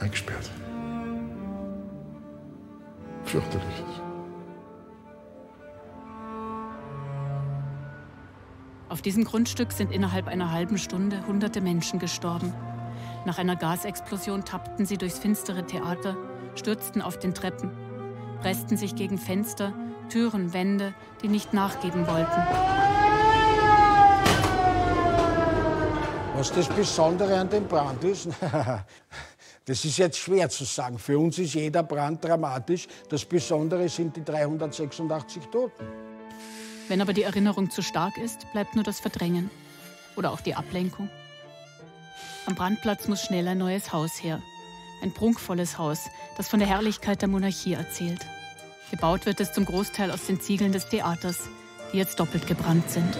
eingesperrt. Fürchterliches. Auf diesem Grundstück sind innerhalb einer halben Stunde hunderte Menschen gestorben. Nach einer Gasexplosion tappten sie durchs finstere Theater, stürzten auf den Treppen, pressten sich gegen Fenster, Türen, Wände, die nicht nachgeben wollten. Was das Besondere an dem Brand ist, das ist jetzt schwer zu sagen. Für uns ist jeder Brand dramatisch. Das Besondere sind die 386 Toten. Wenn aber die Erinnerung zu stark ist, bleibt nur das Verdrängen oder auch die Ablenkung. Am Brandplatz muss schnell ein neues Haus her. Ein prunkvolles Haus, das von der Herrlichkeit der Monarchie erzählt. Gebaut wird es zum Großteil aus den Ziegeln des Theaters, die jetzt doppelt gebrannt sind.